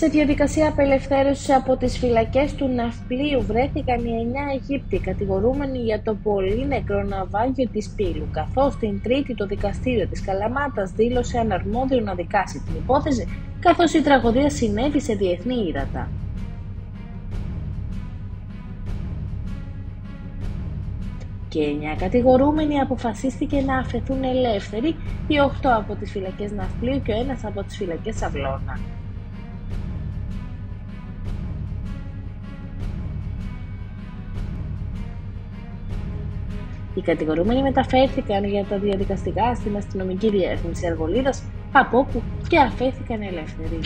Σε διαδικασία απελευθέρωσης από τις φυλακές του Ναυπλίου βρέθηκαν οι 9 Αιγύπτιοι κατηγορούμενοι για το πολύ νεκρό ναυάγιο της Πύλου, καθώς την Τρίτη το δικαστήριο της Καλαμάτας δήλωσε αναρμόδιο να δικάσει την υπόθεση, καθώς η τραγωδία συνέβη σε διεθνή ύδατα. και 9 κατηγορούμενοι αποφασίστηκε να αφαιθούν ελεύθεροι, οι 8 από τις φυλακές Ναυπλίου και ο ένας από τις φυλακές Αυλώνα. Οι κατηγορούμενοι μεταφέρθηκαν για τα διαδικαστικά στην αστυνομική διεύθυνση Αργολίδας, από όπου και αφέθηκαν ελεύθεροι.